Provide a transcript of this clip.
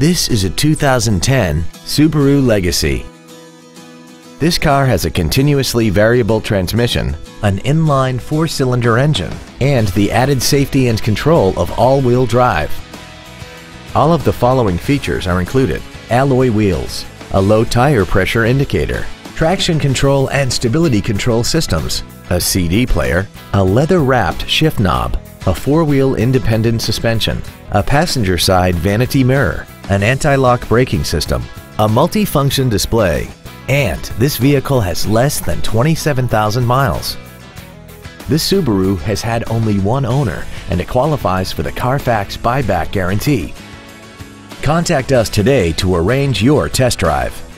This is a 2010 Subaru Legacy. This car has a continuously variable transmission, an inline four-cylinder engine, and the added safety and control of all-wheel drive. All of the following features are included. Alloy wheels, a low tire pressure indicator, traction control and stability control systems, a CD player, a leather-wrapped shift knob, a four-wheel independent suspension, a passenger side vanity mirror, an anti-lock braking system, a multi-function display, and this vehicle has less than 27,000 miles. This Subaru has had only one owner and it qualifies for the Carfax buyback guarantee. Contact us today to arrange your test drive.